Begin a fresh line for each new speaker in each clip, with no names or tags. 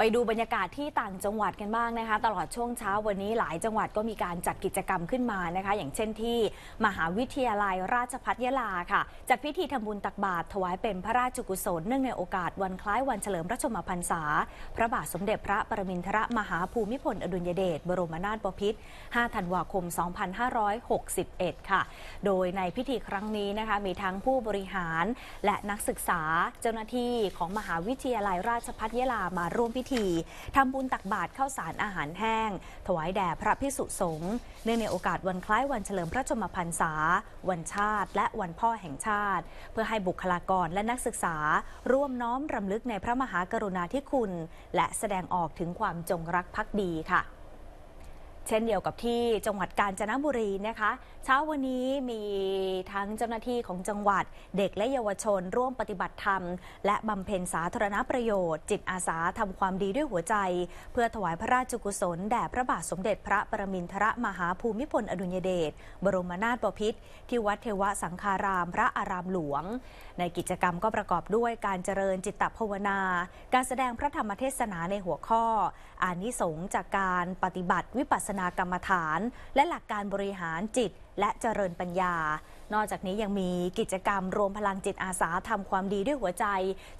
ไปดูบรรยากาศที่ต่างจังหวัดกันบ้างนะคะ ตลอดช่วงเช้าวันนี้หลายจังหวัดก็มีการจัดกิจกรรมขึ้นมานะคะ อย่างเช่นที่มหาวิทยาลัยราชภัฏยะลาค่ะ จัดพิธีทำบุญตักบาตรถวายเป็นพระราชกุศลเนื่องในโอกาสวันคล้ายวันเฉลิมพระชนมพรรษา พระบาทสมเด็จพระปรมินทรมหาภูมิพลอดุลยเดชบรมนาถบพิตร 5 ธันวาคม 2561 ค่ะ โดยในพิธีครั้งนี้นะคะมีทั้งผู้บริหารและนักศึกษาเจ้าหน้าที่ของมหาวิทยาลัยราชภัฏยะลามาร่วมพิธีทำบุญตักบาตรข้าวสารอาหารแห้ง ถวายแด่พระพิสุสงฆ์เนื่องในโอกาสวันคล้ายวันเฉลิมพระชนมพรรษา วันชาติ และวันพ่อแห่งชาติ เพื่อให้บุคลากรและนักศึกษา ร่วมน้อมรำลึกในพระมหากรุณาธิคุณ และแสดงออกถึงความจงรักภักดีค่ะ เช่นเดียวกับที่จังหวัดกาญจนบุรีนะคะ เช้าวันนี้มีทั้งเจ้าหน้าที่ของจังหวัดเด็กและเยาวชน ร่วมปฏิบัติธรรม และบำเพ็ญสาธารณประโยชน์ จิตอาสาทำความดีด้วยหัวใจ เพื่อถวายพระราชกุศลแด่พระบาทสมเด็จพระปรมินทรมหาภูมิพลอดุลยเดชบรมนาถบพิตรที่วัดเทวสังฆารามพระอารามหลวง ในกิจกรรมก็ประกอบด้วยการเจริญจิตตภาวนา การแสดงพระธรรมเทศนาในหัวข้อ อานิสงส์จากการปฏิบัติวิปัสสนากรรมฐาน และหลักการบริหารจิตและเจริญปัญญา นอกจากนี้ยังมีกิจกรรมรวมพลังจิตอาสาทำความดีด้วยหัวใจ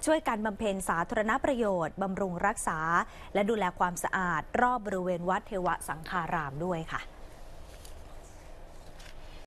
ช่วยการบำเพ็ญสาธารณประโยชน์บำรุงรักษา และดูแลความสะอาด รอบบริเวณวัดเทวสังคารามด้วยค่ะ